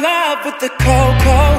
love with the cold, cold